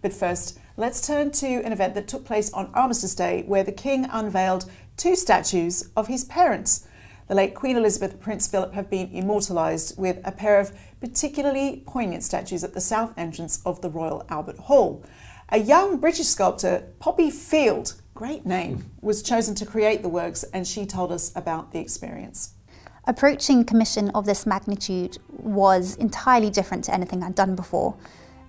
But first, let's turn to an event that took place on Armistice Day where the King unveiled two statues of his parents. The late Queen Elizabeth and Prince Philip have been immortalised with a pair of particularly poignant statues at the south entrance of the Royal Albert Hall. A young British sculptor, Poppy Field, great name, was chosen to create the works, and she told us about the experience. Approaching commission of this magnitude was entirely different to anything I'd done before.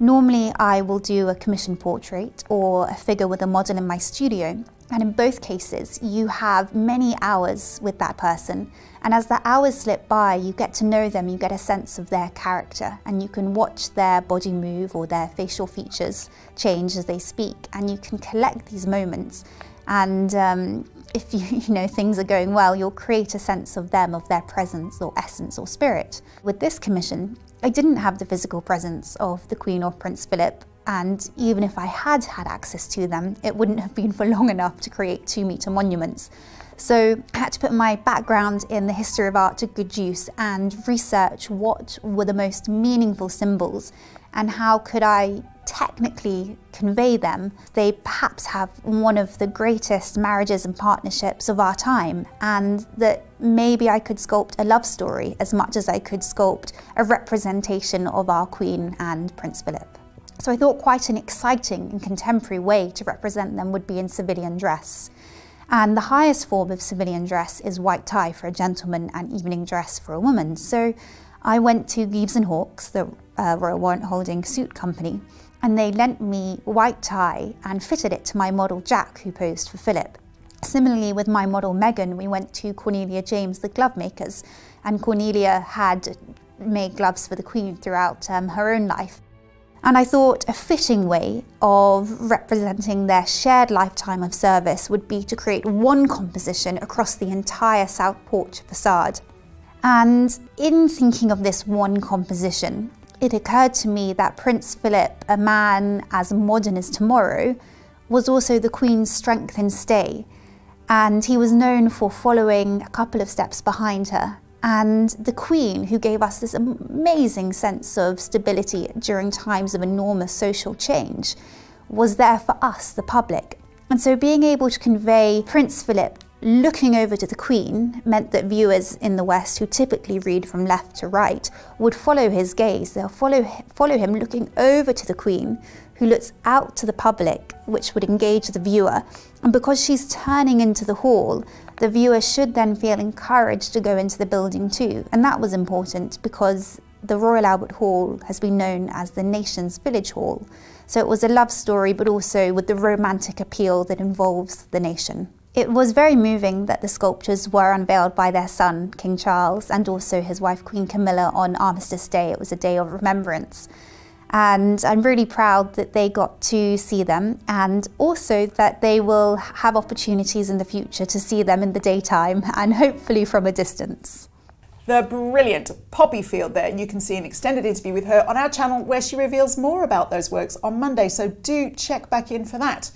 Normally, I will do a commission portrait or a figure with a model in my studio, and in both cases, you have many hours with that person. And as the hours slip by, you get to know them, you get a sense of their character, and you can watch their body move or their facial features change as they speak. And you can collect these moments. And um, if you, you know things are going well, you'll create a sense of them, of their presence or essence or spirit. With this commission, I didn't have the physical presence of the Queen or Prince Philip, and even if I had had access to them, it wouldn't have been for long enough to create two metre monuments. So I had to put my background in the history of art to good use and research what were the most meaningful symbols and how could I technically convey them. They perhaps have one of the greatest marriages and partnerships of our time and that maybe I could sculpt a love story as much as I could sculpt a representation of our Queen and Prince Philip. So I thought quite an exciting and contemporary way to represent them would be in civilian dress. And the highest form of civilian dress is white tie for a gentleman and evening dress for a woman. So I went to Gieves and Hawkes, the uh, Royal Warrant Holding Suit Company, and they lent me white tie and fitted it to my model Jack, who posed for Philip. Similarly, with my model Megan, we went to Cornelia James, the glove makers, and Cornelia had made gloves for the Queen throughout um, her own life. And I thought a fitting way of representing their shared lifetime of service would be to create one composition across the entire South Porch facade. And in thinking of this one composition, it occurred to me that Prince Philip, a man as modern as tomorrow, was also the Queen's strength and stay. And he was known for following a couple of steps behind her and the Queen, who gave us this amazing sense of stability during times of enormous social change, was there for us, the public. And so being able to convey Prince Philip looking over to the Queen meant that viewers in the West, who typically read from left to right, would follow his gaze. They'll follow, follow him looking over to the Queen, who looks out to the public, which would engage the viewer. And because she's turning into the hall, the viewer should then feel encouraged to go into the building too. And that was important because the Royal Albert Hall has been known as the nation's village hall. So it was a love story, but also with the romantic appeal that involves the nation. It was very moving that the sculptures were unveiled by their son, King Charles, and also his wife, Queen Camilla, on Armistice Day. It was a day of remembrance and I'm really proud that they got to see them and also that they will have opportunities in the future to see them in the daytime and hopefully from a distance. The brilliant Poppy Field there. You can see an extended interview with her on our channel where she reveals more about those works on Monday, so do check back in for that.